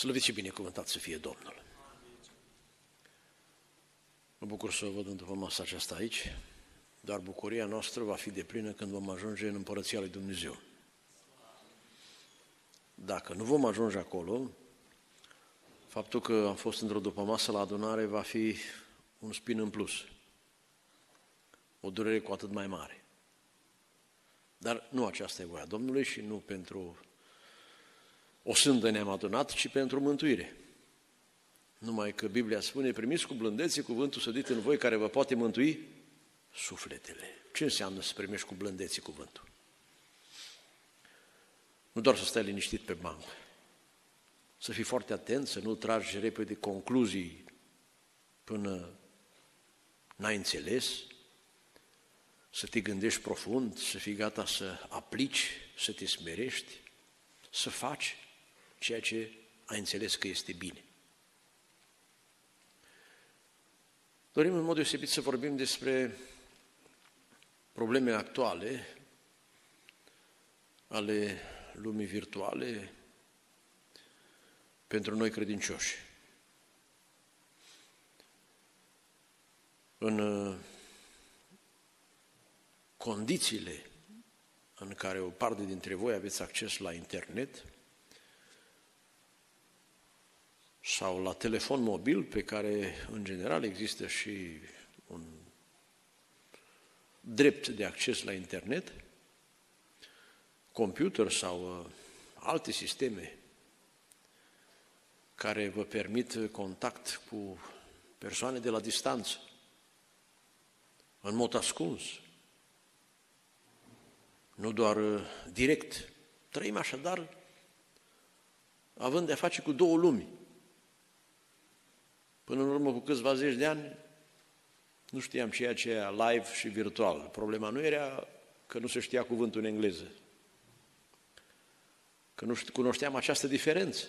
Slăvit și binecuvântat să fie Domnul. Mă bucur să văd după masa aceasta aici, dar bucuria noastră va fi deplină când vom ajunge în Împărăția lui Dumnezeu. Dacă nu vom ajunge acolo, faptul că am fost într-o după masă la adunare va fi un spin în plus. O durere cu atât mai mare. Dar nu aceasta e voia Domnului și nu pentru o sândă ne-am adunat, ci pentru mântuire. Numai că Biblia spune, primiți cu blândețe cuvântul sădit în voi care vă poate mântui sufletele. Ce înseamnă să primești cu blândețe cuvântul? Nu doar să stai liniștit pe bancă, să fii foarte atent, să nu tragi repede concluzii până n-ai înțeles, să te gândești profund, să fii gata să aplici, să te smerești, să faci ceea ce ai înțeles că este bine. Dorim în mod deosebit să vorbim despre probleme actuale ale lumii virtuale pentru noi credincioși. În uh, condițiile în care o parte dintre voi aveți acces la internet sau la telefon mobil, pe care în general există și un drept de acces la internet, computer sau uh, alte sisteme care vă permit contact cu persoane de la distanță, în mod ascuns, nu doar uh, direct. Trăim așadar având de-a face cu două lumi. Până în urmă cu câțiva zeci de ani, nu știam ceea ce era live și virtual. Problema nu era că nu se știa cuvântul în engleză, că nu cunoșteam această diferență.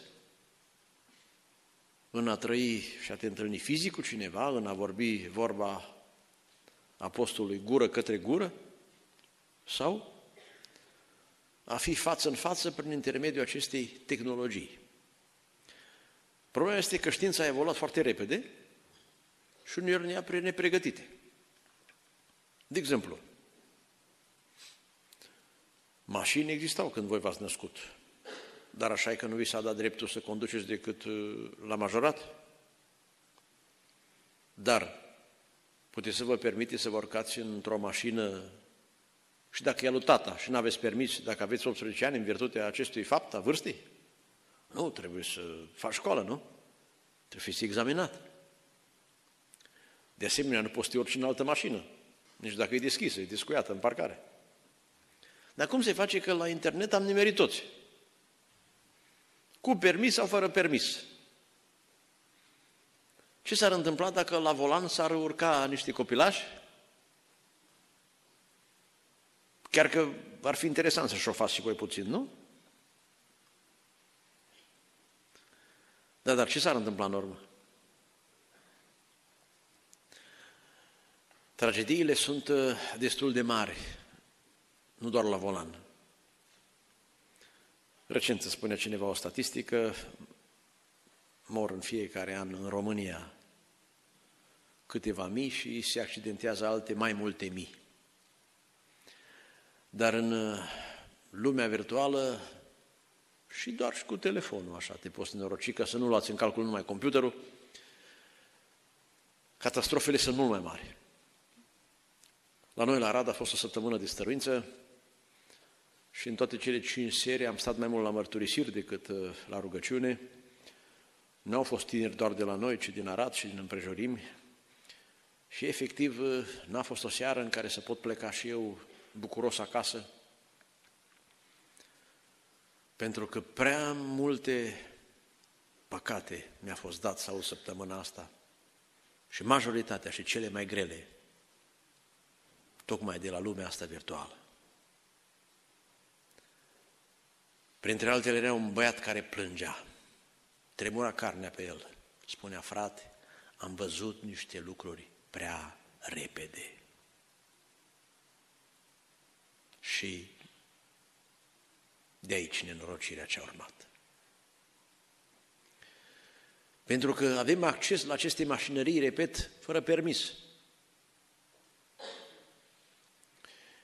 În a trăi și a te întâlni fizic cu cineva, în a vorbi vorba apostolului gură către gură, sau a fi față în față prin intermediul acestei tehnologii. Problema este că știința a evoluat foarte repede și uneori ne-a pre nepregătite. De exemplu, mașini existau când voi v-ați născut, dar așa e că nu vi s-a dat dreptul să conduceți decât uh, la majorat. Dar puteți să vă permiteți să vă urcați într-o mașină și dacă e lui tata și nu aveți permis, dacă aveți 18 ani în virtutea acestui fapt a vârstei, nu, trebuie să faci școală, nu? Trebuie să fii examinat. De asemenea, nu poți să orice în altă mașină, nici dacă e deschisă, e descuiată în parcare. Dar cum se face că la internet am nimerit toți? Cu permis sau fără permis? Ce s-ar întâmpla dacă la volan s-ar urca niște copilași? Chiar că ar fi interesant să șofați și voi puțin, nu? Da, dar ce s-ar întâmpla în urmă? Tragediile sunt uh, destul de mari, nu doar la volan. Recent se spune cineva o statistică, mor în fiecare an în România câteva mii și se accidentează alte mai multe mii. Dar în uh, lumea virtuală și doar și cu telefonul, așa, te poți noroci ca să nu luați în calcul numai computerul, catastrofele sunt mult mai mari. La noi, la Arad, a fost o săptămână de stăruință și în toate cele cinci serii am stat mai mult la mărturisiri decât uh, la rugăciune. Nu au fost tineri doar de la noi, ci din Arad și din împrejurimi. Și efectiv uh, n-a fost o seară în care să pot pleca și eu bucuros acasă, pentru că prea multe păcate mi-a fost dat sau săptămâna asta și majoritatea și cele mai grele, tocmai de la lumea asta virtuală. Printre altele era un băiat care plângea, tremura carnea pe el. Spunea, frate, am văzut niște lucruri prea repede. Și de aici nenorocirea ce a urmat. Pentru că avem acces la aceste mașinării, repet, fără permis.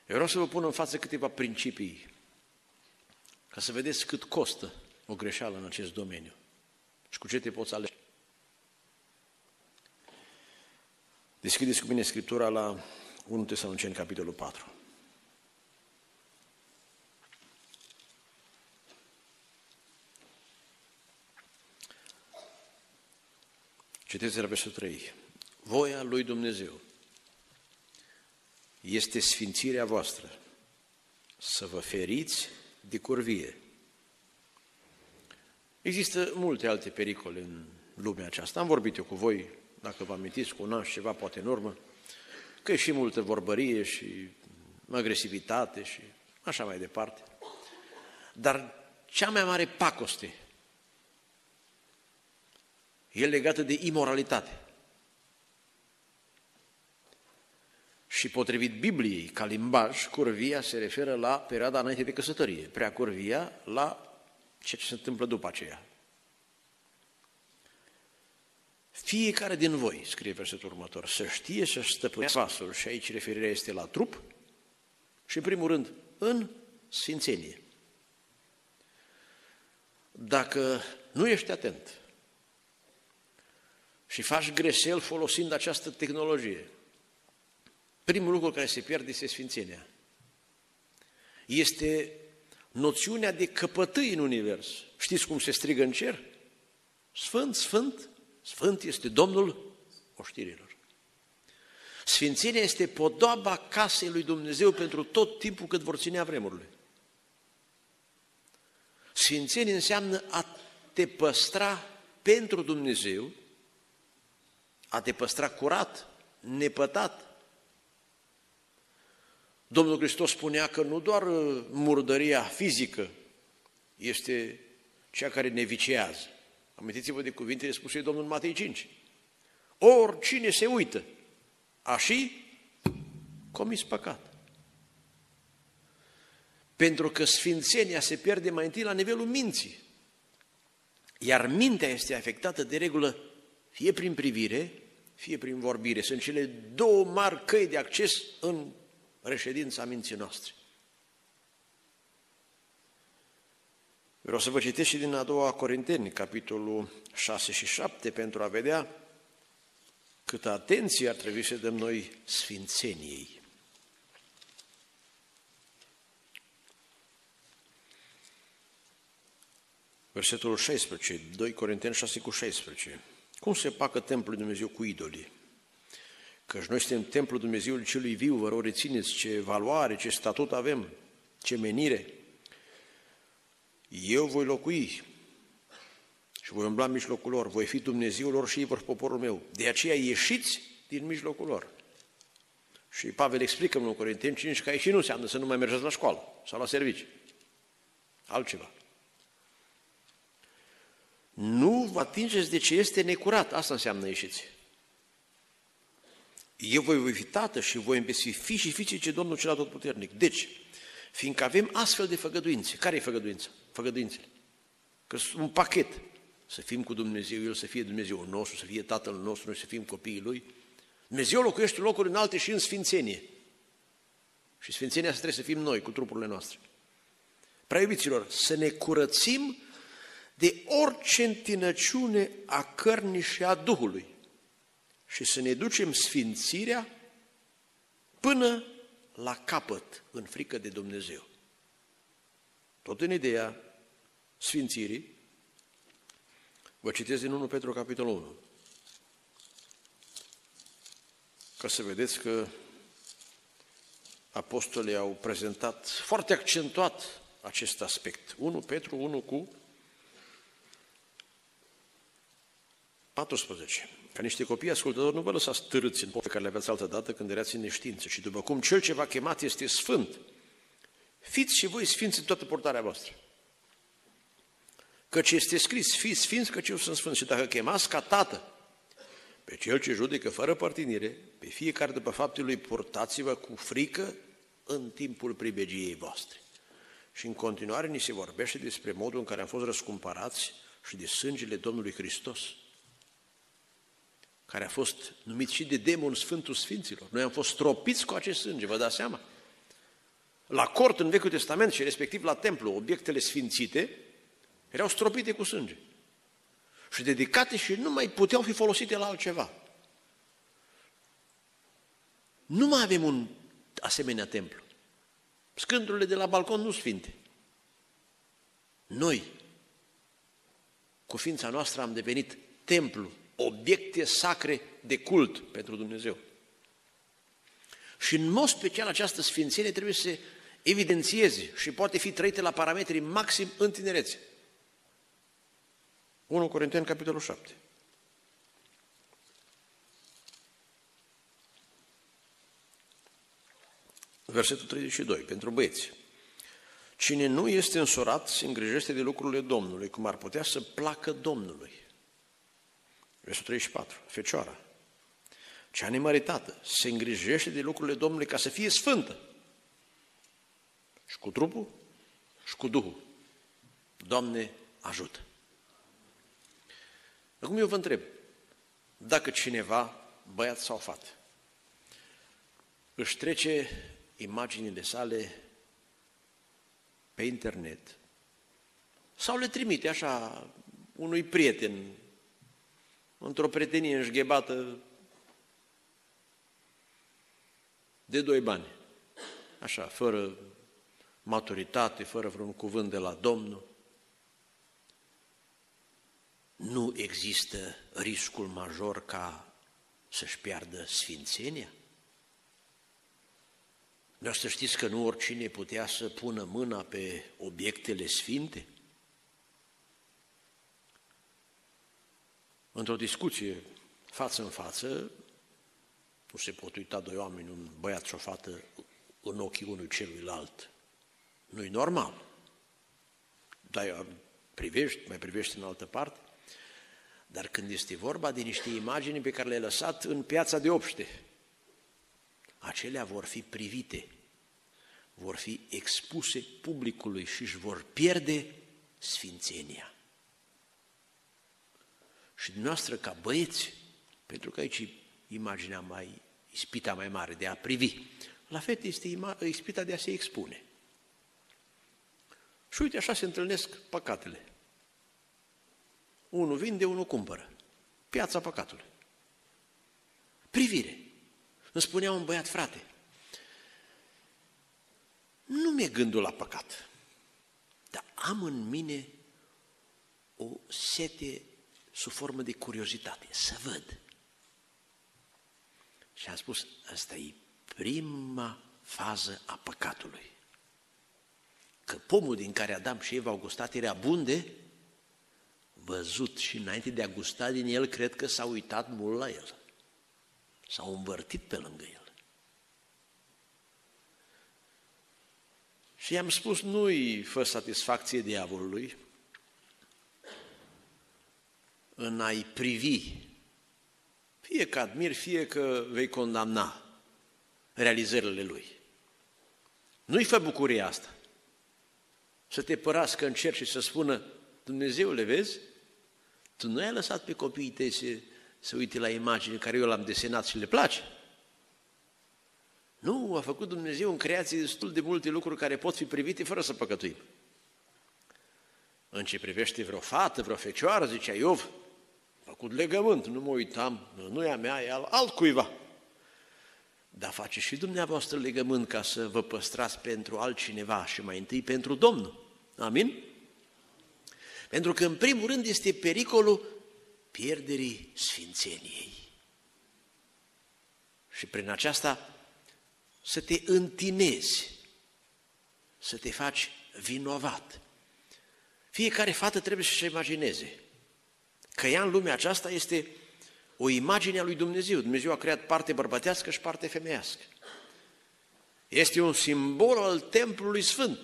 Eu vreau să vă pun în față câteva principii ca să vedeți cât costă o greșeală în acest domeniu și cu ce te poți alege. Deschideți cu mine Scriptura la 1 Tesaloniceni, capitolul 4. Citeți la versetul 3. Voia lui Dumnezeu este sfințirea voastră, să vă feriți de curvie. Există multe alte pericole în lumea aceasta. Am vorbit eu cu voi, dacă vă amintiți, cu un an și ceva, poate în urmă, că e și multă vorbărie și agresivitate și așa mai departe. Dar cea mai mare pacoste e legată de imoralitate. Și potrivit Bibliei, ca limbaj, curvia se referă la perioada înainte de căsătorie, prea curvia la ceea ce se întâmplă după aceea. Fiecare din voi, scrie versetul următor, să știe să stăpânească vasul, și aici referirea este la trup, și în primul rând, în sfințenie. Dacă nu ești atent și faci greșeli folosind această tehnologie, primul lucru care se pierde este sfințenia. Este noțiunea de căpătâi în univers. Știți cum se strigă în cer? Sfânt, sfânt, sfânt este Domnul oștirilor. Sfințenia este podoaba casei lui Dumnezeu pentru tot timpul cât vor ținea vremurile. Sfințenie înseamnă a te păstra pentru Dumnezeu, a te păstra curat, nepătat, Domnul Hristos spunea că nu doar uh, murdăria fizică este cea care ne vicează. Amintiți-vă de cuvintele spuse Domnul Matei 5. Oricine se uită, a și comis păcat. Pentru că sfințenia se pierde mai întâi la nivelul minții. Iar mintea este afectată de regulă fie prin privire, fie prin vorbire. Sunt cele două mari căi de acces în reședința minții noastre. Vreau să vă citesc și din a doua Corinteni, capitolul 6 și 7, pentru a vedea câtă atenție ar trebui să dăm noi sfințeniei. Versetul 16, 2 Corinteni 6 cu 16. Cum se pacă templul lui Dumnezeu cu idolii? Căci noi suntem templul Dumnezeului celui viu, vă rog, rețineți ce valoare, ce statut avem, ce menire. Eu voi locui și voi umbla în mijlocul lor, voi fi Dumnezeul lor și ei vor poporul meu. De aceea ieșiți din mijlocul lor. Și Pavel explică în 1 Corinteni 5 că aici nu înseamnă să nu mai mergeți la școală sau la servici. Altceva. Nu vă atingeți de ce este necurat. Asta înseamnă ieșiți. Eu voi voi fi tată și voi îmbesi fi și fiice ce Domnul cel Atotputernic. Deci, fiindcă avem astfel de făgăduințe, care e făgăduința? Făgăduințele. Că sunt un pachet. Să fim cu Dumnezeu, El să fie Dumnezeu nostru, să fie Tatăl nostru, noi să fim copiii Lui. Dumnezeu locuiește locuri înalte și în sfințenie. Și sfințenia asta trebuie să fim noi, cu trupurile noastre. Prea iubiților, să ne curățim de orice întinăciune a cărnii și a Duhului și să ne ducem sfințirea până la capăt în frică de Dumnezeu. Tot în ideea sfințirii, vă citesc din 1 Petru capitolul 1, ca să vedeți că apostolii au prezentat foarte accentuat acest aspect. 1 Petru 1 cu 14. Ca niște copii ascultători, nu vă lăsați târâți în pe care le aveați altă dată când erați în neștiință, și după cum cel ce v-a chemat este sfânt, fiți și voi sfinți în toată portarea voastră. Căci este scris, fiți sfinți căci eu sunt sfânt. Și dacă chemați ca tată pe cel ce judecă fără părtinire, pe fiecare după faptul lui purtați-vă cu frică în timpul pribegiei voastre. Și în continuare ni se vorbește despre modul în care am fost răscumpărați și de sângele Domnului Hristos care a fost numit și de demon Sfântul Sfinților. Noi am fost stropiți cu acest sânge, vă dați seama? La cort în Vechiul Testament și respectiv la templu, obiectele sfințite erau stropite cu sânge și dedicate și nu mai puteau fi folosite la altceva. Nu mai avem un asemenea templu. Scândurile de la balcon nu sfinte. Noi, cu ființa noastră, am devenit templu, obiecte sacre de cult pentru Dumnezeu. Și în mod special această sfințenie trebuie să se evidențieze și poate fi trăită la parametri maxim în tinerețe. 1 Corinteni, capitolul 7. Versetul 32, pentru băieți. Cine nu este însurat se îngrijește de lucrurile Domnului, cum ar putea să placă Domnului. Versetul 34, Fecioara. Cea nemăritată se îngrijește de lucrurile Domnului ca să fie sfântă. Și cu trupul și cu Duhul. Doamne, ajută! Acum eu vă întreb, dacă cineva, băiat sau fată, își trece imaginile sale pe internet sau le trimite așa unui prieten într-o prietenie înșghebată de doi bani, așa, fără maturitate, fără vreun cuvânt de la Domnul, nu există riscul major ca să-și piardă sfințenia? Vreau să știți că nu oricine putea să pună mâna pe obiectele sfinte? Într-o discuție față în față, nu se pot uita doi oameni, un băiat și o fată, în ochii unui celuilalt. Nu-i normal. Dar privești, mai privești în altă parte. Dar când este vorba de niște imagini pe care le-ai lăsat în piața de obște, acelea vor fi privite, vor fi expuse publicului și își vor pierde sfințenia. Și dumneavoastră, ca băieți, pentru că aici imaginea mai, ispita mai mare de a privi, la fete este ispita de a se expune. Și uite, așa se întâlnesc păcatele. Unul vinde, unul cumpără. Piața păcatului. Privire. Îmi spunea un băiat, frate, nu mi-e gândul la păcat, dar am în mine o sete sub formă de curiozitate, să văd. Și am spus, asta e prima fază a păcatului. Că pomul din care Adam și Eva au gustat era bun de văzut și înainte de a gusta din el, cred că s-a uitat mult la el. S-au învârtit pe lângă el. Și i-am spus, nu-i fă satisfacție diavolului în a-i privi, fie că admir, fie că vei condamna realizările lui. Nu-i fă bucuria asta. Să te părască în cer și să spună, Dumnezeu, le vezi? Tu nu ai lăsat pe copiii tăi să, să uite la imagini care eu l-am desenat și le place. Nu, a făcut Dumnezeu în creație destul de multe lucruri care pot fi privite fără să păcătuim. În ce privește vreo fată, vreo fecioară, zicea Iov, a făcut legământ, nu mă uitam, nu e a mea, e al altcuiva. Dar face și dumneavoastră legământ ca să vă păstrați pentru altcineva și mai întâi pentru Domnul. Amin? Pentru că, în primul rând, este pericolul pierderii sfințeniei. Și prin aceasta să te întinezi, să te faci vinovat. Fiecare fată trebuie să-și imagineze că ea în lumea aceasta este o imagine a lui Dumnezeu. Dumnezeu a creat parte bărbătească și parte femeiască. Este un simbol al templului sfânt.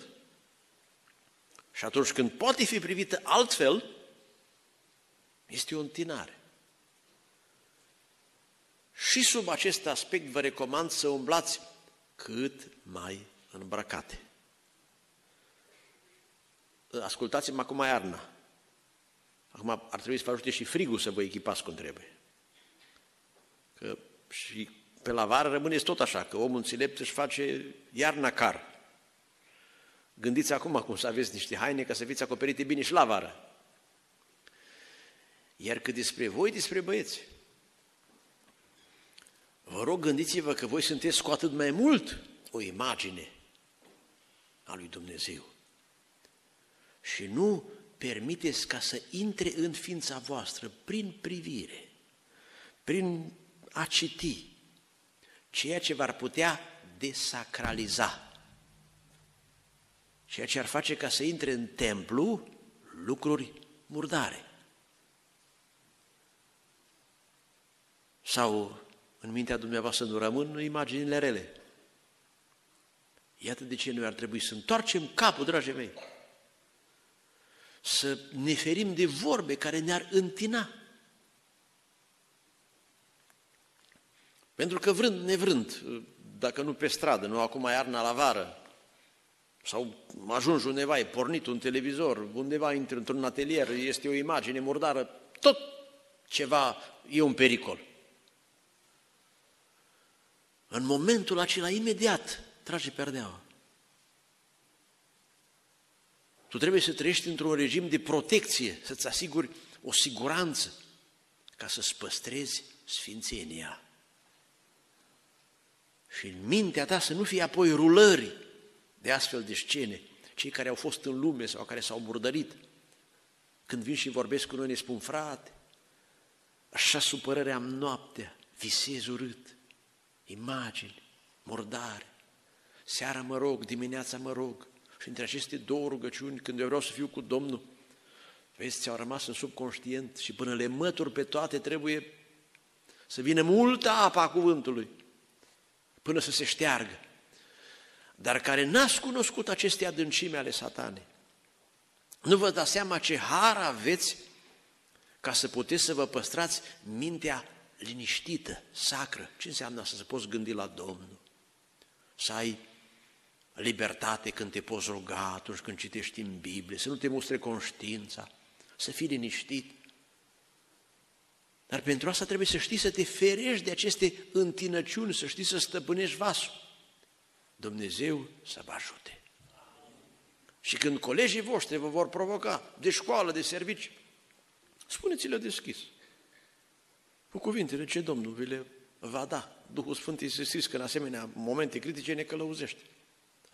Și atunci când poate fi privită altfel, este o întinare. Și sub acest aspect vă recomand să umblați cât mai îmbrăcate. Ascultați-mă acum iarna. Acum ar trebui să vă ajute și frigul să vă echipați cum trebuie. Că și pe la vară rămâneți tot așa, că omul înțelept își face iarna car. Gândiți acum cum să aveți niște haine ca să fiți acoperite bine și la vară. Iar cât despre voi, despre băieți, vă rog gândiți-vă că voi sunteți cu atât mai mult o imagine a lui Dumnezeu. Și nu permiteți ca să intre în ființa voastră prin privire, prin a citi, ceea ce v-ar putea desacraliza, ceea ce ar face ca să intre în templu lucruri murdare. Sau în mintea dumneavoastră nu rămân imaginile rele. Iată de ce noi ar trebui să întoarcem capul, dragii mei, să ne ferim de vorbe care ne-ar întina. Pentru că vrând, nevrând, dacă nu pe stradă, nu acum iarna la vară, sau ajungi undeva, e pornit un televizor, undeva intri într-un atelier, este o imagine murdară, tot ceva e un pericol. În momentul acela, imediat, trage perdeaua. Tu trebuie să trăiești într-un regim de protecție, să-ți asiguri o siguranță ca să-ți păstrezi sfințenia. Și în mintea ta să nu fie apoi rulări de astfel de scene, cei care au fost în lume sau care s-au murdărit. Când vin și vorbesc cu noi, ne spun, frate, așa supărăre am noaptea, visez urât, imagini, murdare. Seara mă rog, dimineața mă rog. Și între aceste două rugăciuni, când eu vreau să fiu cu Domnul, vezi, ți-au rămas în subconștient și până le mături pe toate trebuie să vină multă apă a cuvântului până să se șteargă. Dar care n-ați cunoscut aceste adâncime ale satanei, nu vă dați seama ce har aveți ca să puteți să vă păstrați mintea liniștită, sacră. Ce înseamnă să se poți gândi la Domnul? Să ai libertate când te poți ruga, atunci când citești în Biblie, să nu te mustre conștiința, să fii liniștit. Dar pentru asta trebuie să știi să te ferești de aceste întinăciuni, să știi să stăpânești vasul. Dumnezeu să vă ajute. Și când colegii voștri vă vor provoca de școală, de servici, spuneți-le deschis. Cu cuvintele ce Domnul vi le va da. Duhul Sfânt este scris că în asemenea momente critice ne călăuzește.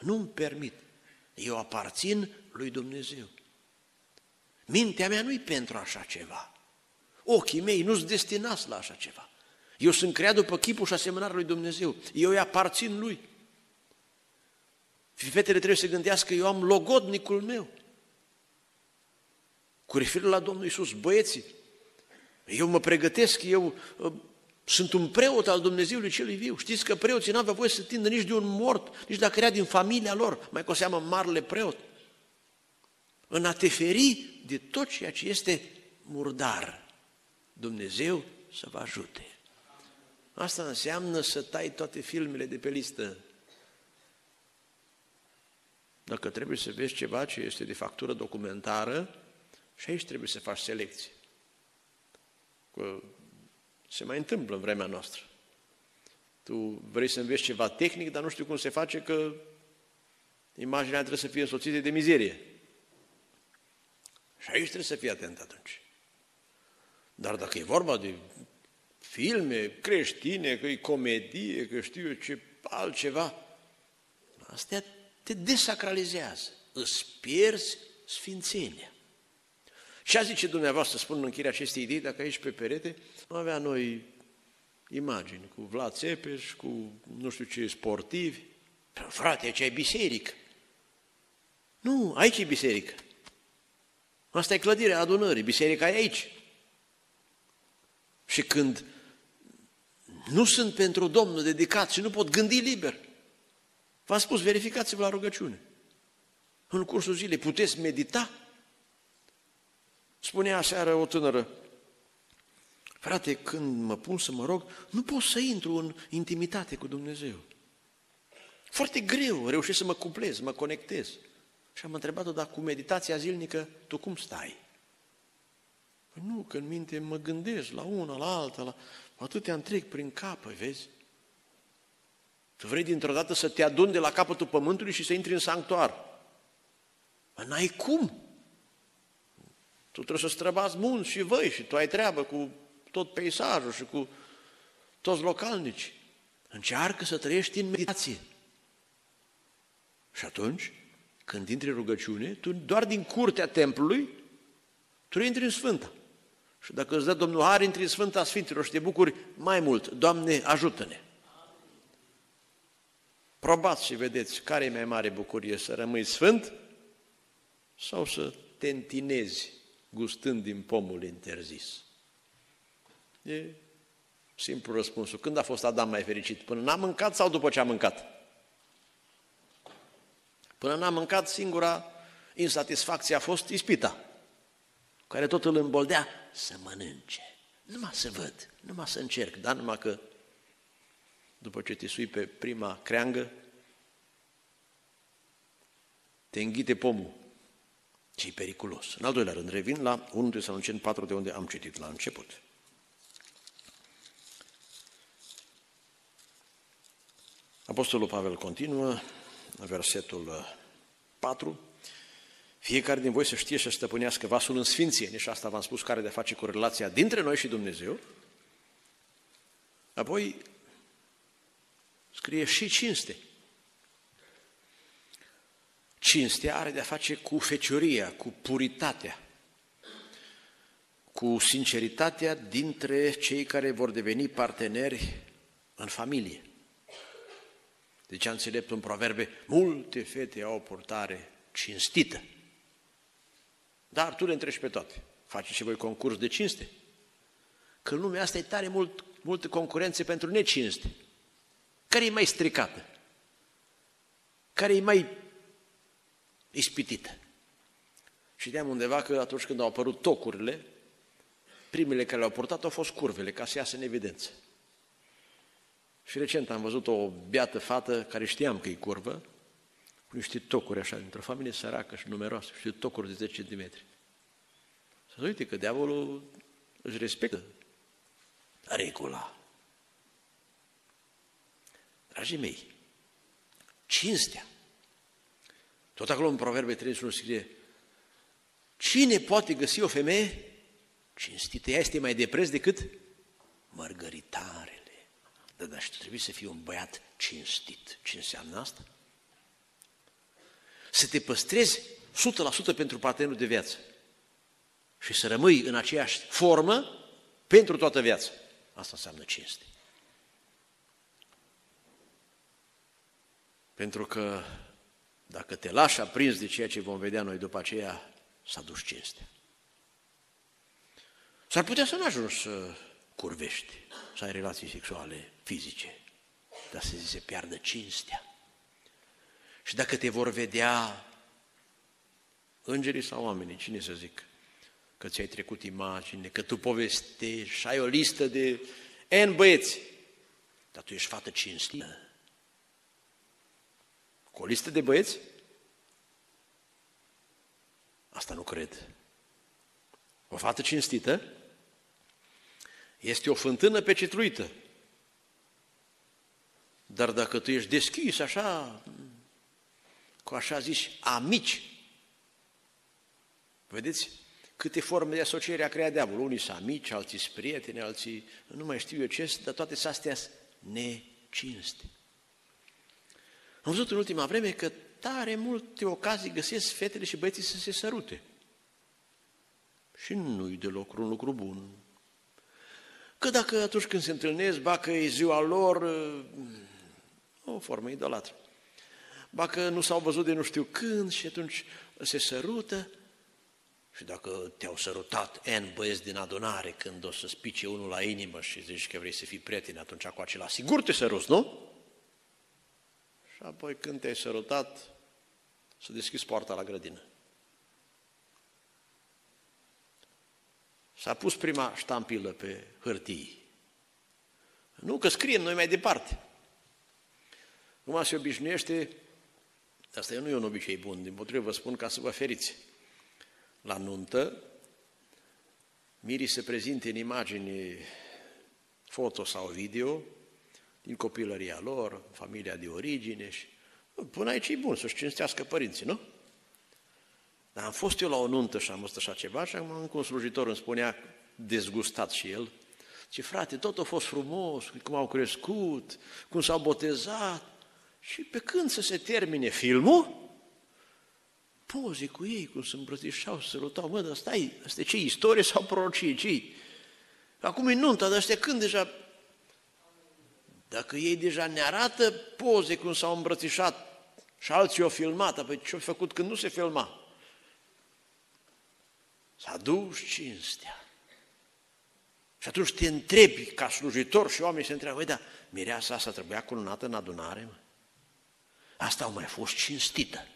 Nu-mi permit. Eu aparțin lui Dumnezeu. Mintea mea nu-i pentru așa ceva. Ochii mei nu-s destinați la așa ceva. Eu sunt creat după chipul și asemănarea lui Dumnezeu. Eu îi aparțin lui. Fetele trebuie să gândească, eu am logodnicul meu. Cu referire la Domnul Isus, băieții, eu mă pregătesc, eu uh, sunt un preot al Dumnezeului celui viu. Știți că preoții n-aveau voie să tindă nici de un mort, nici dacă era din familia lor, mai cu seamă marele preot. În a te feri de tot ceea ce este murdar. Dumnezeu să vă ajute. Asta înseamnă să tai toate filmele de pe listă. Dacă trebuie să vezi ceva ce este de factură documentară, și aici trebuie să faci selecție. Că se mai întâmplă în vremea noastră. Tu vrei să înveți ceva tehnic, dar nu știu cum se face că imaginea trebuie să fie însoțită de mizerie. Și aici trebuie să fii atent atunci. Dar dacă e vorba de filme creștine, că e comedie, că știu eu ce altceva, astea te desacralizează, îți pierzi sfințenia. Ce a zice dumneavoastră, spun în încheierea acestei idei, dacă aici pe perete nu avea noi imagini cu Vlad Țepeș, cu nu știu ce sportivi. Frate, aici e biserică. Nu, aici e biserică. Asta e clădirea adunării, biserica e aici. Și când nu sunt pentru Domnul dedicat și nu pot gândi liber, v-am spus, verificați-vă la rugăciune. În cursul zilei puteți medita Spunea aseară o tânără, frate, când mă pun să mă rog, nu pot să intru în intimitate cu Dumnezeu. Foarte greu reușesc să mă cuplez, să mă conectez. Și am întrebat-o, dar cu meditația zilnică, tu cum stai? Păi nu, că în minte mă gândesc la una, la alta, la... Atâtea întreg prin cap, păi vezi? Tu vrei dintr-o dată să te aduni de la capătul pământului și să intri în sanctuar. Mă, n-ai cum. Tu trebuie să străbați munți și voi și tu ai treabă cu tot peisajul și cu toți localnici. Încearcă să trăiești în meditație. Și atunci, când intri în rugăciune, tu doar din curtea templului, tu intri în Sfânta. Și dacă îți dă Domnul Har, intri în Sfânta Sfinților și te bucuri mai mult. Doamne, ajută-ne! Probați și vedeți care e mai mare bucurie, să rămâi sfânt sau să te întinezi gustând din pomul interzis. E simplu răspunsul. Când a fost Adam mai fericit? Până n-a mâncat sau după ce a mâncat? Până n-a mâncat, singura insatisfacție a fost ispita, care tot îl îmboldea să mănânce. Numai să văd, numai să încerc, dar numai că după ce te sui pe prima creangă, te înghite pomul. Ce e periculos. În al doilea rând, revin la 1 Tesaloniceni 4, de unde am citit la început. Apostolul Pavel continuă, versetul 4, fiecare din voi să știe să stăpânească vasul în sfinție, și asta v-am spus, care de face cu relația dintre noi și Dumnezeu. Apoi scrie și cinste. Cinstea are de-a face cu fecioria, cu puritatea, cu sinceritatea dintre cei care vor deveni parteneri în familie. Deci a înțelept în proverbe, multe fete au o purtare cinstită. Dar tu le întrebi pe toate. Faceți și voi concurs de cinste? Că în lumea asta e tare mult, multă concurență pentru necinste. Care e mai stricată? Care e mai ispitită? Și de undeva că atunci când au apărut tocurile, primele care le-au purtat au fost curvele, ca să iasă în evidență. Și recent am văzut o beată fată care știam că e curvă, cu niște tocuri așa, dintr-o familie săracă și numeroasă, și tocuri de 10 cm. Să uite că diavolul își respectă regula. Dragii mei, cinstea. Tot acolo în Proverbe 31 scrie, cine poate găsi o femeie cinstită? Ea este mai de preț decât mărgăritarele. Dar, dar și trebuie să fii un băiat cinstit. Ce înseamnă asta? Să te păstrezi 100% pentru partenerul de viață și să rămâi în aceeași formă pentru toată viața. Asta înseamnă cinste. Pentru că dacă te lași aprins de ceea ce vom vedea noi după aceea, s-a dus cinste. S-ar putea să nu ajungi să curvești, să ai relații sexuale fizice, dar să se piardă cinstea. Și dacă te vor vedea îngerii sau oamenii, cine să zic, că ți-ai trecut imagine, că tu povestești și ai o listă de N băieți, dar tu ești fată cinstită. Cu o listă de băieți? Asta nu cred. O fată cinstită este o fântână pecetruită. Dar dacă tu ești deschis așa, cu așa zis amici, vedeți câte forme de asociere a creat diavolul. Unii sunt amici, alții sunt prieteni, alții nu mai știu eu ce, dar toate astea sunt necinste. Am văzut în ultima vreme că tare multe ocazii găsesc fetele și băieții să se sărute. Și nu-i deloc un lucru bun. Că dacă atunci când se întâlnesc, ba că e ziua lor, o formă idolatră. Ba că nu s-au văzut de nu știu când și atunci se sărută. Și dacă te-au sărutat N băieți din adunare când o să spice unul la inimă și zici că vrei să fii prieten, atunci cu acela sigur te săruți, nu? Și apoi când te-ai sărutat, să deschizi poarta la grădină. S-a pus prima ștampilă pe hârtii. Nu că scriem noi mai departe. Cum se obișnuiește, asta nu e un obicei bun, din potrivă vă spun ca să vă feriți. La nuntă, mirii se prezinte în imagini foto sau video, din copilăria lor, familia de origine și până aici e bun să-și cinstească părinții, nu? Dar am fost eu la o nuntă și am văzut așa ceva și am un slujitor îmi spunea, dezgustat și el, ce frate, tot a fost frumos, cum au crescut, cum s-au botezat, și pe când să se termine filmul, poze cu ei, cum se îmbrățișau, se sărutau, mă, dar stai, asta ce istorie sau prorocie, ce Acum e nunta, dar astea când deja... Dacă ei deja ne arată poze cum s-au îmbrățișat și alții au filmat, apoi ce-au făcut când nu se filma? S-a dus cinstea. Și atunci te întrebi ca slujitor și oamenii se întreabă, dar mireasa asta trebuia cununată în adunare? Mă? Asta au mai fost cinstită.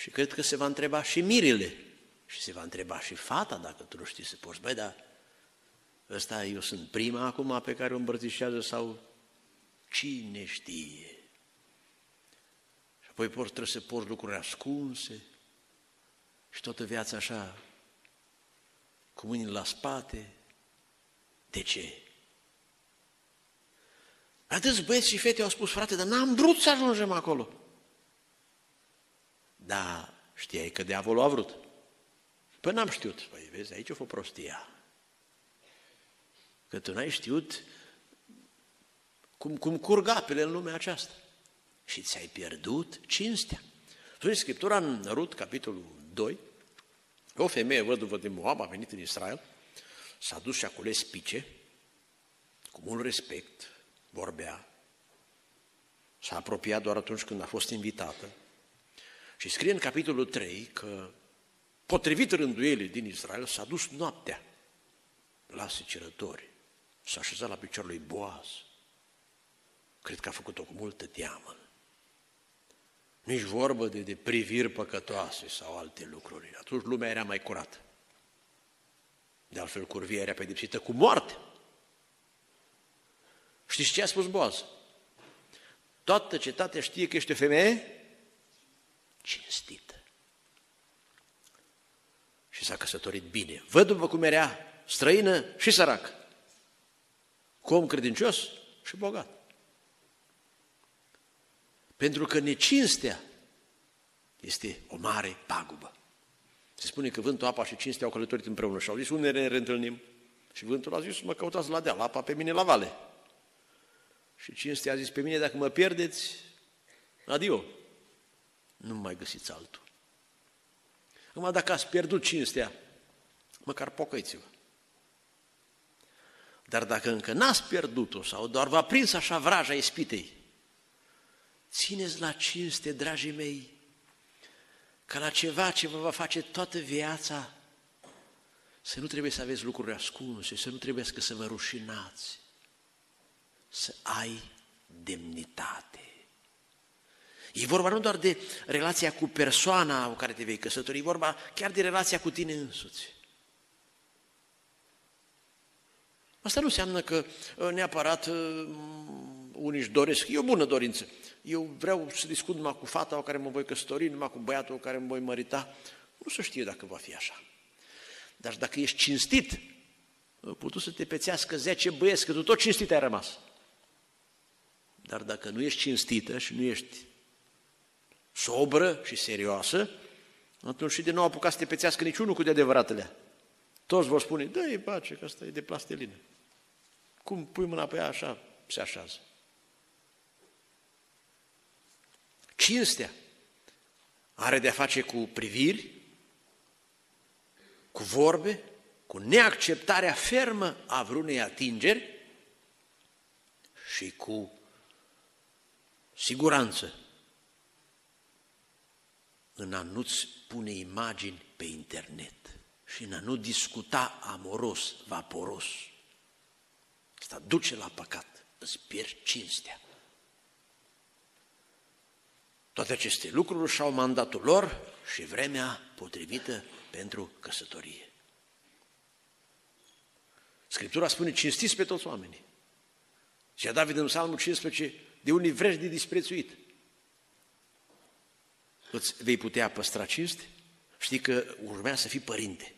Și cred că se va întreba și mirile. Și se va întreba și fata, dacă tu nu știi să porți. Băi, dar ăsta eu sunt prima acum pe care o îmbrățișează sau cine știe. Și apoi trebuie să porți lucruri ascunse și toată viața așa, cu mâinile la spate. De ce? Atâți băieți și fete au spus, frate, dar n-am vrut să ajungem acolo. Da, știai că diavolul a vrut. Păi n-am știut. Păi vezi, aici a fost prostia. Că tu n-ai știut cum, cum curg apele în lumea aceasta. Și ți-ai pierdut cinstea. Spune Scriptura în Rut, capitolul 2, o femeie văduvă din Moab a venit în Israel, s-a dus și a cules pice, cu mult respect, vorbea, s-a apropiat doar atunci când a fost invitată și scrie în capitolul 3 că potrivit rânduielii din Israel s-a dus noaptea la secerători, s-a așezat la piciorul lui Boaz. Cred că a făcut-o cu multă teamă. Nici vorbă de, de priviri păcătoase sau alte lucruri. Atunci lumea era mai curată. De altfel, curvia era pedepsită cu moarte. Știți ce a spus Boaz? Toată cetatea știe că ești o femeie cinstită. Și s-a căsătorit bine. Văduvă cum era străină și sărac. Cu om credincios și bogat. Pentru că necinstea este o mare pagubă. Se spune că vântul, apa și cinstea au călătorit împreună și au zis, unde ne reîntâlnim? Și vântul a zis, mă căutați la deal, apa pe mine la vale. Și cinstea a zis, pe mine dacă mă pierdeți, adio, nu mai găsiți altul. Acum dacă ați pierdut cinstea, măcar pocăiți-vă. Dar dacă încă n-ați pierdut-o sau doar v-a prins așa vraja ispitei, țineți la cinste, dragii mei, ca la ceva ce vă va face toată viața, să nu trebuie să aveți lucruri ascunse, să nu trebuie să vă rușinați, să ai demnitate. E vorba nu doar de relația cu persoana cu care te vei căsători, e vorba chiar de relația cu tine însuți. Asta nu înseamnă că uh, neapărat uh, unii își doresc, e o bună dorință. Eu vreau să discut numai cu fata cu care mă voi căsători, numai cu băiatul cu care mă voi mărita. Nu să știe dacă va fi așa. Dar dacă ești cinstit, putut să te pețească 10 băieți, că tu tot cinstit ai rămas. Dar dacă nu ești cinstită și nu ești sobră și serioasă, atunci și de nou apuca să te pețească niciunul cu de adevăratele. Toți vor spune, dă-i pace, că asta e de plastelină. Cum pui mâna pe ea, așa se așează. Cinstea are de-a face cu priviri, cu vorbe, cu neacceptarea fermă a vreunei atingeri și cu siguranță în a nu-ți pune imagini pe internet și în a nu discuta amoros, vaporos. Asta duce la păcat, îți pierzi cinstea. Toate aceste lucruri și-au mandatul lor și vremea potrivită pentru căsătorie. Scriptura spune, cinstiți pe toți oamenii. Și a David în Psalmul 15, de unii vreți de disprețuit. Îți vei putea păstra cinste? Știi că urmea să fii părinte.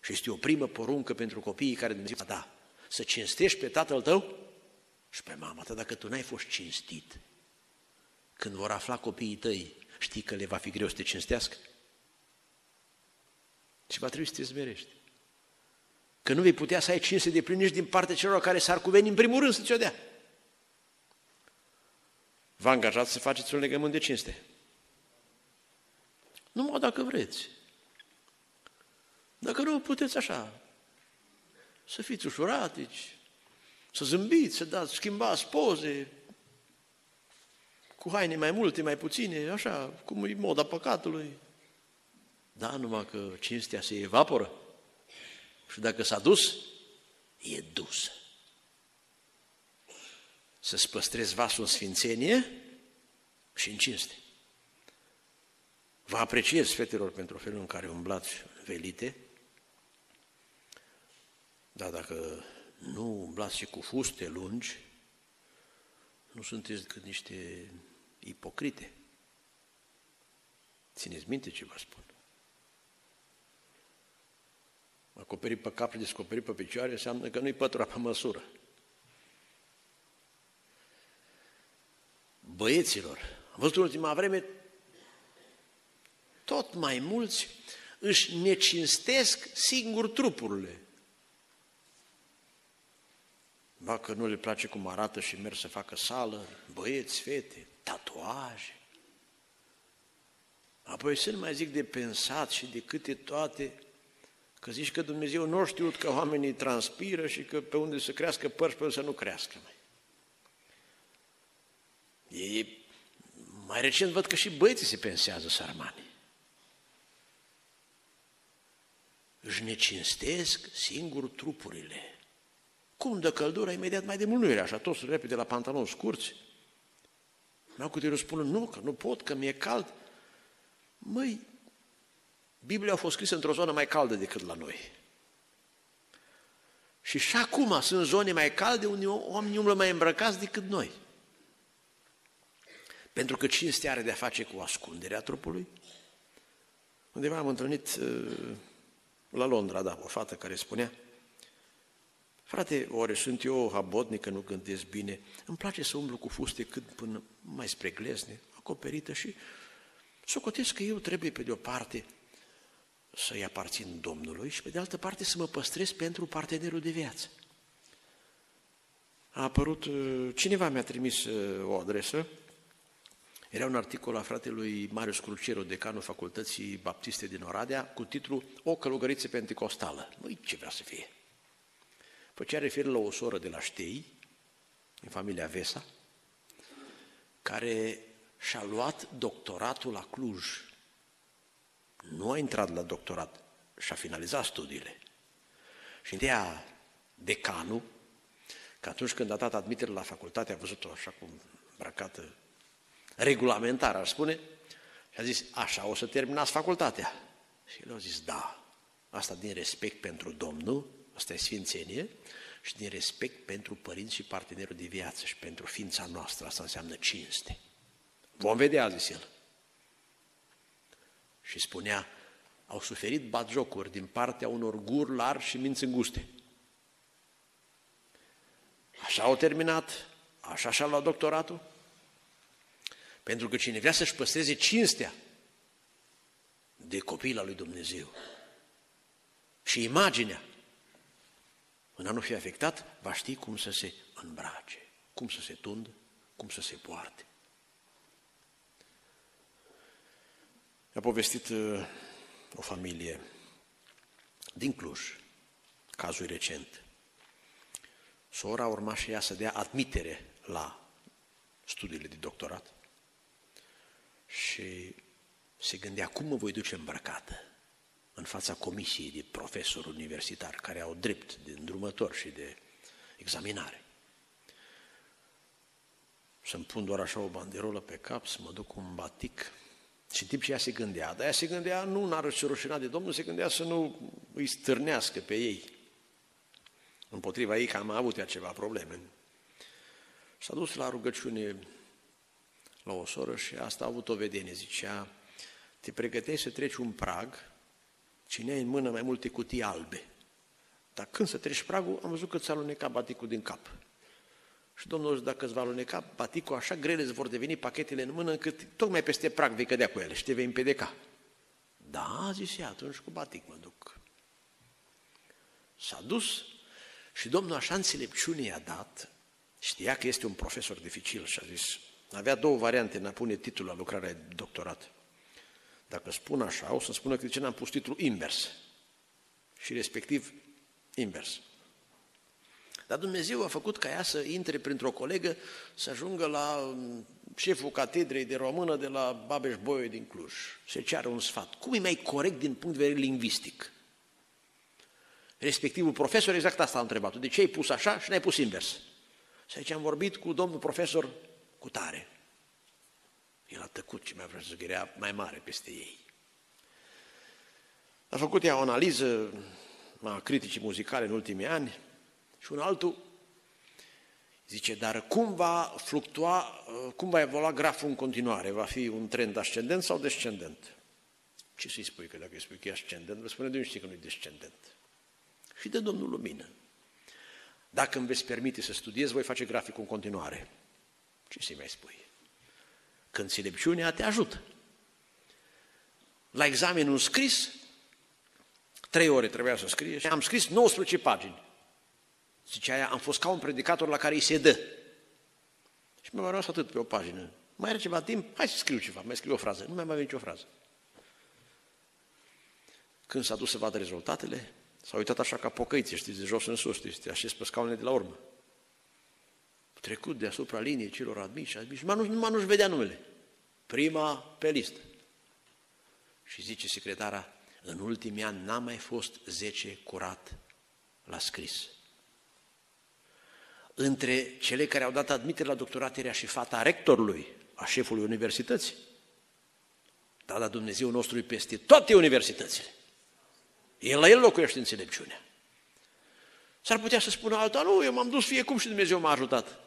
Și este o primă poruncă pentru copiii care Dumnezeu da, să cinstești pe tatăl tău și pe mama ta, dacă tu n-ai fost cinstit. Când vor afla copiii tăi, știi că le va fi greu să te cinstească? Și va trebui să te zmerești. Că nu vei putea să ai cinste de plin nici din partea celor care s-ar cuveni în primul rând să ți-o dea. Vă angajați să faceți un legământ de cinste. Numai dacă vreți. Dacă nu, puteți așa, să fiți ușuratici, să zâmbiți, să dați, schimbați poze, cu haine mai multe, mai puține, așa, cum e moda păcatului. Da, numai că cinstea se evaporă. Și dacă s-a dus, e dusă. Să-ți păstrezi vasul în sfințenie și în cinste. Vă apreciez, fetelor, pentru felul în care umblați velite, dar dacă nu umblați și cu fuste lungi, nu sunteți decât niște ipocrite. Țineți minte ce vă spun. Acoperit pe cap și descoperit pe picioare înseamnă că nu-i pătura pe măsură. Băieților, am văzut în ultima vreme tot mai mulți își necinstesc singur trupurile. Ba că nu le place cum arată și merg să facă sală, băieți, fete, tatuaje. Apoi să nu mai zic de pensat și de câte toate, că zici că Dumnezeu nu știut că oamenii transpiră și că pe unde să crească părți, pe unde să nu crească. Mai. E, mai recent văd că și băieții se pensează sarmani. Își necinstesc singur trupurile. Cum de căldură, imediat mai de mult nu era așa, toți repede la pantaloni scurți. Mi-au cu tine spun, nu, că nu pot, că mi-e cald. Măi, Biblia a fost scrisă într-o zonă mai caldă decât la noi. Și și acum sunt zone mai calde unde oamenii umblă mai îmbrăcați decât noi. Pentru că cinstea are de-a face cu ascunderea trupului. Undeva am întâlnit uh, la Londra, da, o fată care spunea, Frate, ore sunt eu habotnică, nu cântez bine, îmi place să umblu cu fuste cât până mai spre glezne, acoperită și socotesc că eu trebuie pe de o parte să-i aparțin Domnului și pe de altă parte să mă păstrez pentru partenerul de viață. A apărut, uh, cineva mi-a trimis uh, o adresă, era un articol a fratelui Marius Crucero, decanul Facultății Baptiste din Oradea, cu titlul O călugăriță pentecostală. Măi, ce vrea să fie? Făcea referire la o soră de la Ștei, în familia Vesa, care și-a luat doctoratul la Cluj. Nu a intrat la doctorat, și-a finalizat studiile. Și întâia decanul, că atunci când a dat admitere la facultate, a văzut-o așa cum îmbrăcată, regulamentar, ar spune, și a zis, așa o să terminați facultatea. Și el a zis, da, asta din respect pentru Domnul, asta e sfințenie, și din respect pentru părinți și partenerul de viață și pentru ființa noastră, asta înseamnă cinste. Vom vedea, a zis el. Și spunea, au suferit batjocuri din partea unor guri largi și minți înguste. Așa au terminat, așa și-a luat doctoratul. Pentru că cine vrea să-și păstreze cinstea de copil al lui Dumnezeu și imaginea în a nu fi afectat, va ști cum să se îmbrace, cum să se tundă, cum să se poarte. a povestit uh, o familie din Cluj, cazul recent. Sora urma și ea să dea admitere la studiile de doctorat și se gândea cum mă voi duce îmbrăcată în fața comisiei de profesori universitari care au drept de îndrumător și de examinare. Să-mi pun doar așa o banderolă pe cap, să mă duc cu un batic. Și tip și ea se gândea, dar ea se gândea, nu n-ar se rușina de Domnul, se gândea să nu îi stârnească pe ei. Împotriva ei că am avut ea ceva probleme. S-a dus la rugăciune la o soră și asta a avut o vedenie. Zicea, te pregătești să treci un prag Cine în mână mai multe cutii albe. Dar când să treci pragul, am văzut că ți-a alunecat baticul din cap. Și Domnul dacă îți va aluneca baticul, așa grele îți vor deveni pachetele în mână, încât tocmai peste prag vei cădea cu ele și te vei împedeca. Da, zis ea, atunci cu batic mă duc. S-a dus și Domnul așa înțelepciune i-a dat, știa că este un profesor dificil și a zis, avea două variante în a pune titlul la lucrarea de doctorat. Dacă spun așa, o să spună că de ce n-am pus titlul invers. Și respectiv invers. Dar Dumnezeu a făcut ca ea să intre printr-o colegă, să ajungă la um, șeful catedrei de română de la babeș boie din Cluj. Se ceară un sfat. Cum e mai corect din punct de vedere lingvistic? Respectivul profesor exact asta a întrebat. De ce ai pus așa și n-ai pus invers? Și aici am vorbit cu domnul profesor cu tare. El a tăcut și mi-a vrut să mai mare peste ei. A făcut ea o analiză a criticii muzicale în ultimii ani și un altul zice, dar cum va fluctua, cum va evolua graful în continuare? Va fi un trend ascendent sau descendent? Ce să-i spui că dacă îi spui că e ascendent, vă spune de știi că nu e descendent. Și de Domnul lumină. Dacă îmi veți permite să studiez, voi face graficul în continuare. Ce să-i mai spui? Când înțelepciunea te ajută. La examenul scris, trei ore trebuia să scrie și am scris 19 pagini. Zicea aia, am fost ca un predicator la care îi se dă. Și mi-a rămas atât pe o pagină. Mai are ceva timp? Hai să scriu ceva, mai scriu o frază. Nu mai mai nicio frază. Când s-a dus să vadă rezultatele, s-a uitat așa ca pocăiții, știți, de jos în sus, știți, așez pe scaunele de la urmă. Trecut deasupra liniei celor admiși și a zis, numai nu, nu-și vedea numele. Prima pe listă. Și zice secretara, în ultimii ani n-a mai fost zece curat la scris. Între cele care au dat admitere la doctorat era și fata rectorului, a șefului universității. Da, dar Dumnezeu nostru e peste toate universitățile. El la el locuiește înțelepciunea. S-ar putea să spună alta, nu, eu m-am dus fie cum și Dumnezeu m-a ajutat.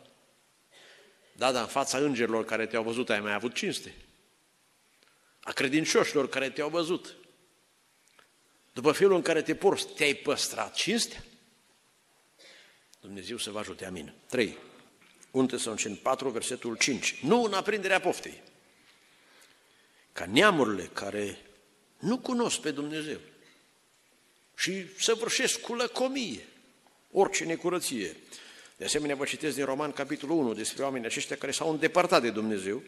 Da, dar în fața îngerilor care te-au văzut ai mai avut cinste. A credincioșilor care te-au văzut. După felul în care te porți, te-ai păstrat cinstea? Dumnezeu să vă ajute, amin. 3. 1 Tesaloniceni 4, versetul 5. Nu în aprinderea poftei. Ca neamurile care nu cunosc pe Dumnezeu și săvârșesc cu lăcomie orice necurăție. De asemenea, vă citesc din Roman, capitolul 1, despre oamenii aceștia care s-au îndepărtat de Dumnezeu.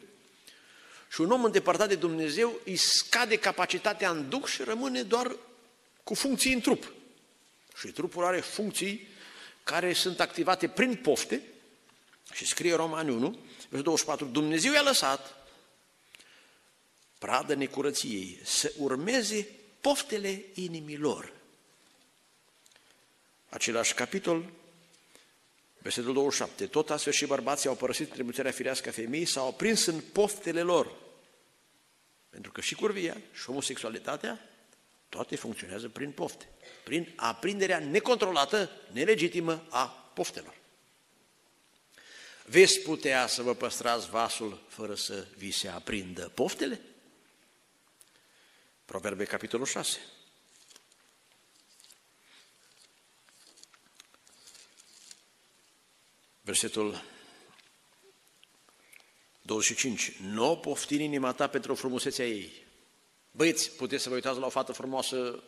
Și un om îndepărtat de Dumnezeu îi scade capacitatea în duc și rămâne doar cu funcții în trup. Și trupul are funcții care sunt activate prin pofte, și scrie Roman 1, versetul 24, Dumnezeu i-a lăsat pradă necurăției să urmeze poftele inimilor. Același capitol, versetul 27, tot astfel și bărbații au părăsit tribuțarea firească a femeii, s-au prins în poftele lor. Pentru că și curvia și homosexualitatea, toate funcționează prin pofte prin aprinderea necontrolată, nelegitimă a poftelor. Veți putea să vă păstrați vasul fără să vi se aprindă poftele? Proverbe, capitolul 6. Versetul 25. Nu pofti în inima ta pentru frumusețea ei. Băieți, puteți să vă uitați la o fată frumoasă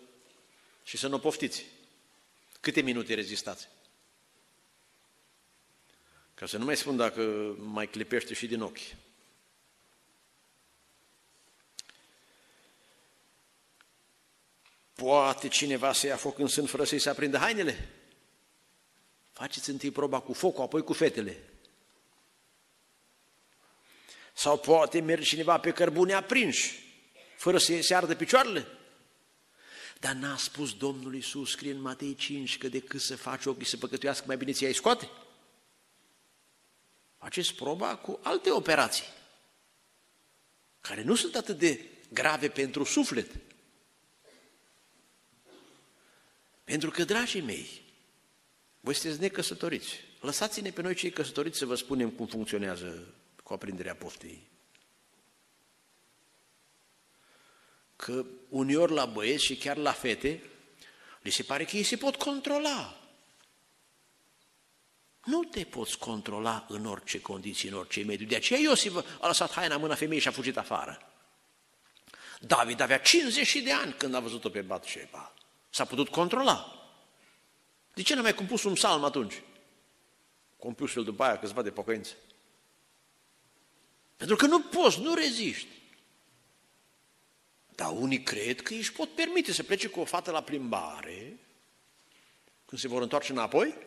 și să nu poftiți. Câte minute rezistați? Ca să nu mai spun dacă mai clipește și din ochi. Poate cineva să ia foc în sân fără să-i se aprindă hainele? Faceți întâi proba cu focul, apoi cu fetele. Sau poate merge cineva pe cărbune aprinși, fără să se ardă picioarele? Dar n-a spus Domnul Iisus, scrie în Matei 5, că decât să faci ochii să păcătuiască, mai bine ți-ai scoate. Faceți proba cu alte operații, care nu sunt atât de grave pentru suflet. Pentru că, dragii mei, voi sunteți necăsătoriți. Lăsați-ne pe noi cei căsătoriți să vă spunem cum funcționează cu aprinderea poftei. că uneori la băieți și chiar la fete, li se pare că ei se pot controla. Nu te poți controla în orice condiții, în orice mediu. De aceea Iosif a lăsat haina în mâna femeii și a fugit afară. David avea 50 de ani când a văzut-o pe Batșeba. S-a putut controla. De ce n-a mai compus un psalm atunci? Compus el după aia câțiva de pocăință. Pentru că nu poți, nu reziști. Dar unii cred că își pot permite să plece cu o fată la plimbare, când se vor întoarce înapoi,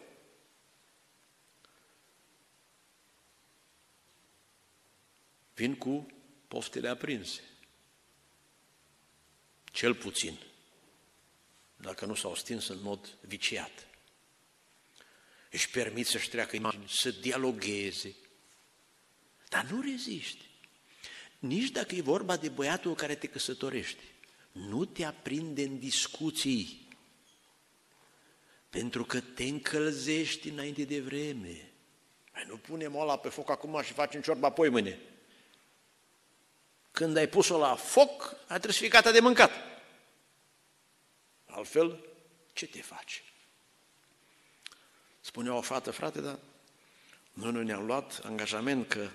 vin cu poftele aprinse. Cel puțin, dacă nu s-au stins în mod viciat. Își permit să-și treacă imagini, să dialogueze, dar nu reziști. Nici dacă e vorba de băiatul care te căsătorești, nu te aprinde în discuții, pentru că te încălzești înainte de vreme. Mai nu punem oala pe foc acum și facem ciorba apoi mâine. Când ai pus-o la foc, ai trebuie să fii gata de mâncat. Altfel, ce te faci? Spunea o fată, frate, dar noi nu ne-am luat angajament că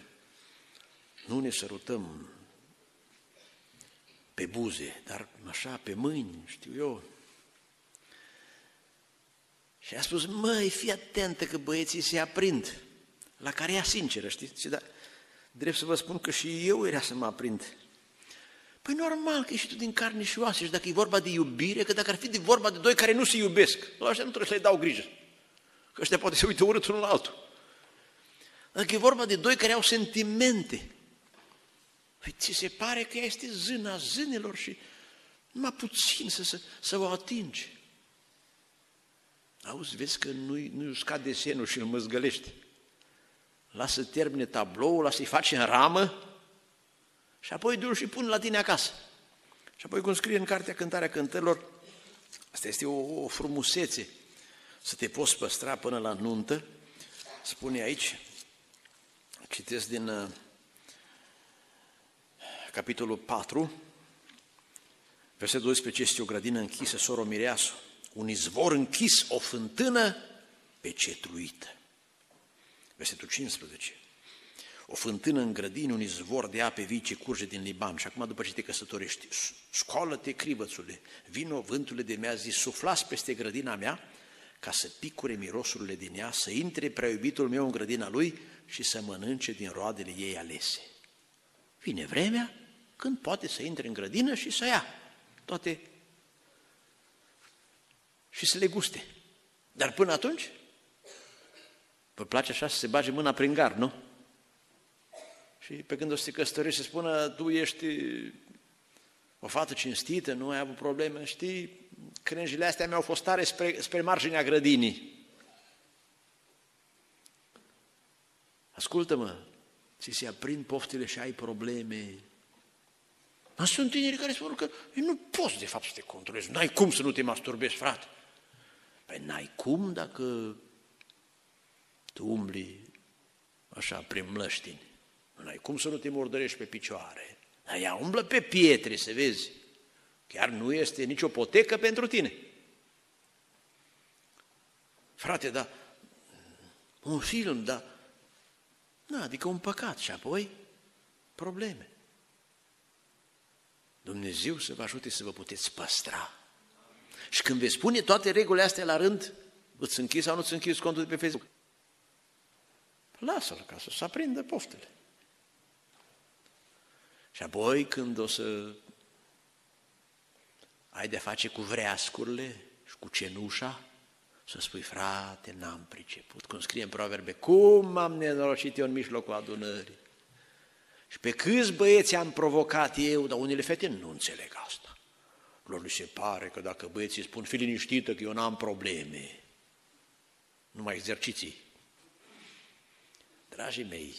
nu ne sărutăm pe buze, dar așa, pe mâini, știu eu. Și a spus, măi, fii atentă că băieții se aprind, la care ea sinceră, știți? Dar drept să vă spun că și eu era să mă aprind. Păi normal că ești tu din carne și oase și dacă e vorba de iubire, că dacă ar fi de vorba de doi care nu se iubesc, la ăștia nu trebuie să le dau grijă. Că ăștia poate să uite urât unul la altul. Dacă e vorba de doi care au sentimente, Păi ți se pare că este zâna zânelor și numai puțin să, să, să o atingi. Auzi, vezi că nu-i, nu uscat desenul și îl măzgălești. Lasă termine tabloul, lasă-i face în ramă și apoi du și pun la tine acasă. Și apoi cum scrie în Cartea Cântarea Cântărilor, asta este o, o frumusețe, să te poți păstra până la nuntă, spune aici, citesc din uh, capitolul 4, versetul 12, este o grădină închisă, soro mireasă, un izvor închis, o fântână pecetruită. Versetul 15, o fântână în grădină, un izvor de ape vii ce curge din Liban. Și acum, după ce te căsătorești, scoală-te, crivățule, vino vântule de mi-a zis, suflați peste grădina mea, ca să picure mirosurile din ea, să intre prea iubitul meu în grădina lui și să mănânce din roadele ei alese. Vine vremea când poate să intre în grădină și să ia toate și să le guste. Dar până atunci, vă place așa să se bage mâna prin gar, nu? Și pe când o să te căsătorești să spună, tu ești o fată cinstită, nu ai avut probleme, știi, crengile astea mi-au fost tare spre, spre marginea grădinii. Ascultă-mă, ți se aprind poftele și ai probleme, dar sunt tineri care spun că nu poți de fapt să te controlezi, n-ai cum să nu te masturbezi, frate. Păi n-ai cum dacă tu umbli așa prin mlăștini. N-ai cum să nu te murdărești pe picioare. Dar ea umblă pe pietre, să vezi. Chiar nu este nicio potecă pentru tine. Frate, dar un film, dar... Na, adică un păcat și apoi probleme. Dumnezeu să vă ajute să vă puteți păstra. Și când veți spune toate regulile astea la rând, îți închizi sau nu îți închizi contul de pe Facebook? Lasă-l ca să se aprindă poftele. Și apoi când o să ai de face cu vreascurile și cu cenușa, să spui, frate, n-am priceput. Cum scrie în proverbe, cum am nenorocit eu în mijlocul adunării. Și pe câți băieți am provocat eu, dar unele fete nu înțeleg asta. Lor li se pare că dacă băieții spun, fi liniștită că eu n-am probleme, numai exerciții. Dragii mei,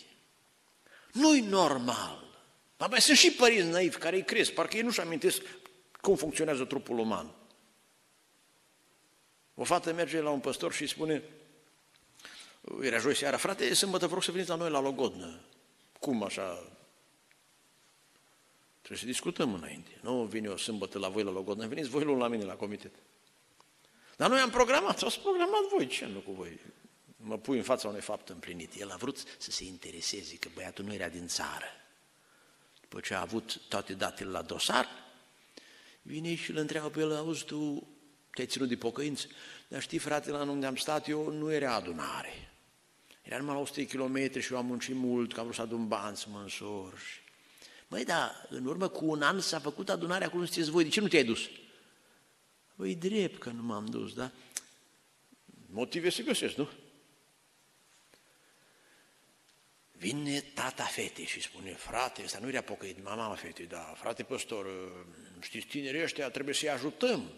nu-i normal. Dar mai sunt și părinți naivi care îi cresc, parcă ei nu-și amintesc cum funcționează trupul uman. O fată merge la un păstor și îi spune, era joi seara, frate, sâmbătă vreau să veniți la noi la Logodnă. Cum așa? Trebuie să discutăm înainte. Nu vine o sâmbătă la voi la Logodnă, veniți voi luni la mine la comitet. Dar noi am programat, s-au programat voi, ce nu cu voi? Mă pui în fața unui fapt împlinit. El a vrut să se intereseze că băiatul nu era din țară. După ce a avut toate datele la dosar, vine și îl întreabă pe el, auzi, tu te-ai ținut de pocăință? Dar știi, frate, la unde am stat eu nu era adunare. Era numai la 100 km și eu am muncit mult, că am vrut să adun bani, să mă însor. Măi, da, în urmă cu un an s-a făcut adunarea acolo, sunteți voi, de ce nu te-ai dus? Păi drept că nu m-am dus, da? Motive se găsesc, nu? Vine tata fetei și spune, frate, ăsta nu era pocăit, mama fetei, da, frate păstor, știți, tinerii ăștia trebuie să-i ajutăm.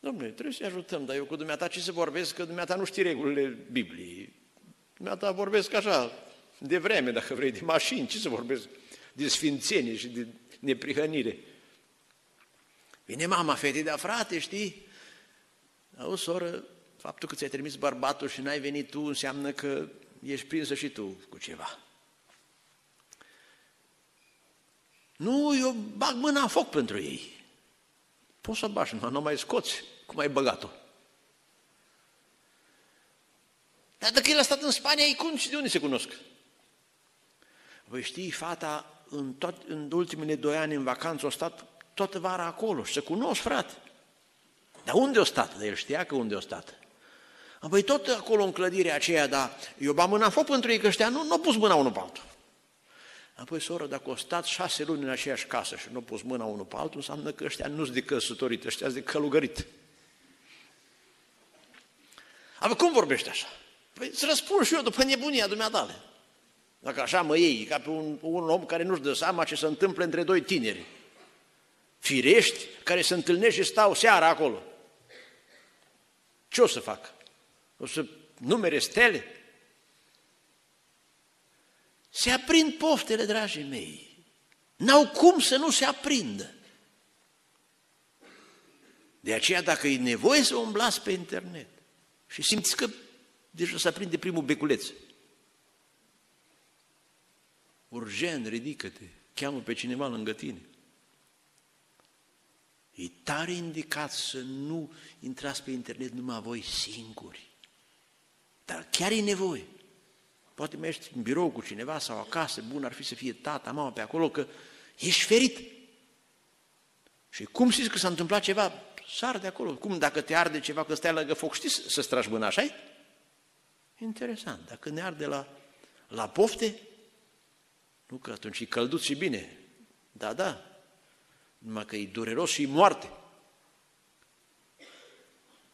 Domnule, trebuie să-i ajutăm, dar eu cu dumneata ce să vorbesc, că dumneata nu știi regulile Bibliei. Dumneata vorbesc așa, de vreme, dacă vrei, de mașini, ce să vorbesc? De sfințenie și de neprihănire. Vine mama fetei, dar frate, știi? Auzi, soră, faptul că ți-ai trimis bărbatul și n-ai venit tu înseamnă că ești prinsă și tu cu ceva. Nu, eu bag mâna în foc pentru ei. Poți să bași, nu mai scoți. Cum ai băgat-o? Dar dacă el a stat în Spania, ei cum și de unde se cunosc? Voi știi, fata în, tot, în ultimele doi ani în vacanță a stat toată vara acolo și se cunosc, frate. Dar unde o stat? Dar el știa că unde o stat. Apoi tot acolo în clădirea aceea, dar eu ba mâna foc pentru ei că ăștia nu, nu au pus mâna unul pe altul. Apoi, soră, dacă o stat șase luni în aceeași casă și nu au pus mâna unul pe altul, înseamnă că ăștia nu sunt de căsătorit, ăștia sunt de călugărit. Apoi, cum vorbești așa? Păi îți răspund și eu după nebunia dumneatale. Dacă așa mă iei, ca pe un, un om care nu-și dă seama ce se întâmplă între doi tineri. Firești, care se întâlnește și stau seara acolo. Ce o să fac? O să numere stele? Se aprind poftele, dragii mei. N-au cum să nu se aprindă. De aceea, dacă e nevoie să umblați pe internet și simți că deja se aprinde primul beculeț, urgent, ridică-te, cheamă pe cineva lângă tine. E tare indicat să nu intrați pe internet numai voi singuri. Dar chiar e nevoie. Poate mai ești în birou cu cineva sau acasă, bun ar fi să fie tata, mama pe acolo, că ești ferit. Și cum știți că s-a întâmplat ceva? Sar de acolo. Cum dacă te arde ceva, că stai lângă foc, știți să stragi mâna, așa Interesant. Dacă ne arde la, la pofte, nu că atunci e călduț și bine. Da, da. Numai că e dureros și e moarte.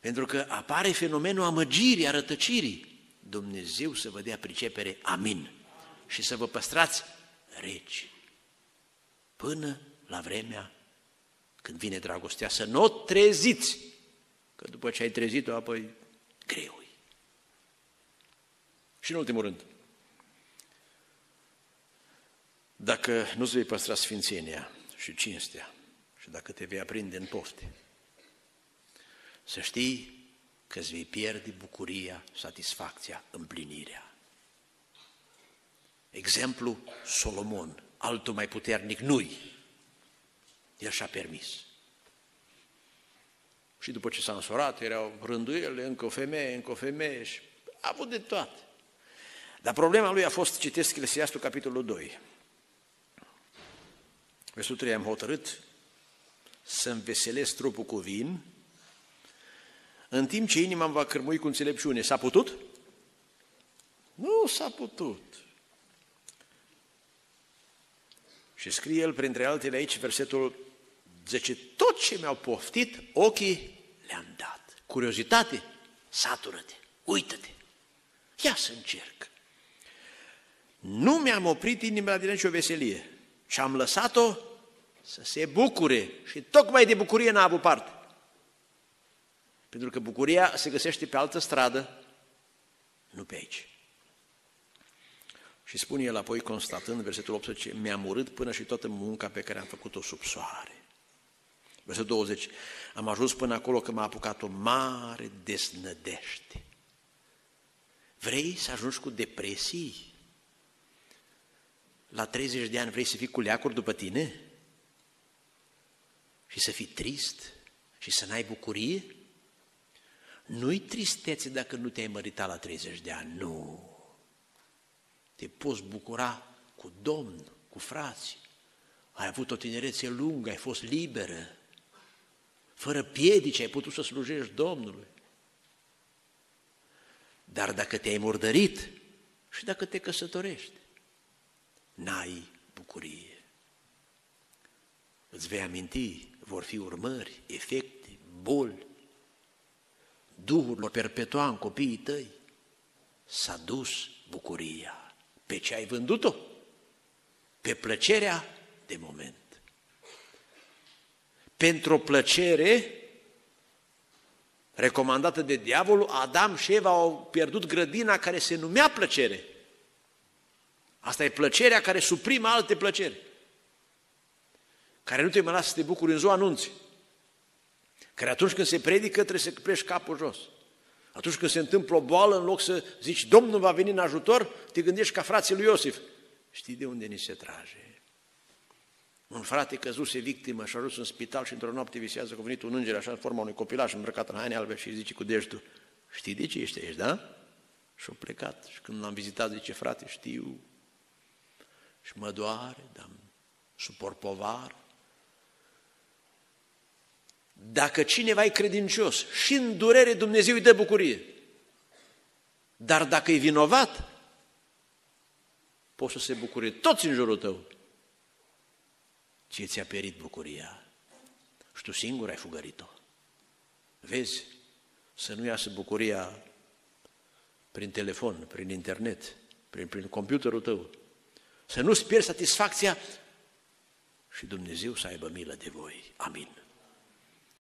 Pentru că apare fenomenul amăgirii, arătăcirii. Dumnezeu să vă dea pricepere, amin. Și să vă păstrați reci. Până la vremea când vine dragostea, să nu o treziți. Că după ce ai trezit-o, apoi greu Și în ultimul rând, dacă nu-ți vei păstra sfințenia și cinstea și dacă te vei aprinde în pofte, să știi că îți vei pierde bucuria, satisfacția, împlinirea. Exemplu, Solomon, altul mai puternic nu-i. El și-a permis. Și după ce s-a însorat, erau rânduiele, încă o femeie, încă o femeie și a avut de toate. Dar problema lui a fost, citesc Eclesiastul, capitolul 2. Versul 3, am hotărât să înveselesc trupul cu vin în timp ce inima îmi va cărmui cu înțelepciune. S-a putut? Nu s-a putut. Și scrie el, printre altele, aici, versetul 10, tot ce mi-au poftit, ochii le-am dat. Curiozitate, satură-te, uită-te, ia să încerc. Nu mi-am oprit inima din nicio veselie și am lăsat-o să se bucure și tocmai de bucurie n-a avut parte. Pentru că bucuria se găsește pe altă stradă, nu pe aici. Și spune el apoi, constatând, versetul 18, mi-am urât până și toată munca pe care am făcut-o sub soare. Versetul 20, am ajuns până acolo că m-a apucat o mare desnădește. Vrei să ajungi cu depresii? la 30 de ani vrei să fii cu leacuri după tine? Și să fii trist? Și să n-ai bucurie? Nu-i tristețe dacă nu te-ai măritat la 30 de ani, nu. Te poți bucura cu Domnul, cu frații. Ai avut o tinerețe lungă, ai fost liberă. Fără piedici ai putut să slujești Domnului. Dar dacă te-ai murdărit și dacă te căsătorești, n-ai bucurie. Îți vei aminti, vor fi urmări, efecte, boli. Duhul vor perpetua în copiii tăi. S-a dus bucuria. Pe ce ai vândut-o? Pe plăcerea de moment. Pentru o plăcere recomandată de diavolul, Adam și Eva au pierdut grădina care se numea plăcere. Asta e plăcerea care suprimă alte plăceri. Care nu te mai lasă să te bucuri în ziua anunții. Care atunci când se predică trebuie să crești capul jos. Atunci când se întâmplă o boală, în loc să zici Domnul va veni în ajutor, te gândești ca frații lui Iosif. Știi de unde ni se trage? Un frate căzuse victimă și a ajuns în spital și într-o noapte visează că a venit un înger așa în forma unui copilaș îmbrăcat în haine albe și îi zice cu deștul, știi de ce ești aici, da? Și a plecat. Și când l-am vizitat, zice, frate, știu, și mă doare, dar suport povar. Dacă cineva e credincios și în durere Dumnezeu îi dă bucurie. Dar dacă e vinovat, poți să se bucure toți în jurul tău. Ție ți-a perit bucuria și tu singur ai fugărit-o. Vezi, să nu iasă bucuria prin telefon, prin internet, prin, prin computerul tău, să nu-ți pierzi satisfacția și Dumnezeu să aibă milă de voi. Amin.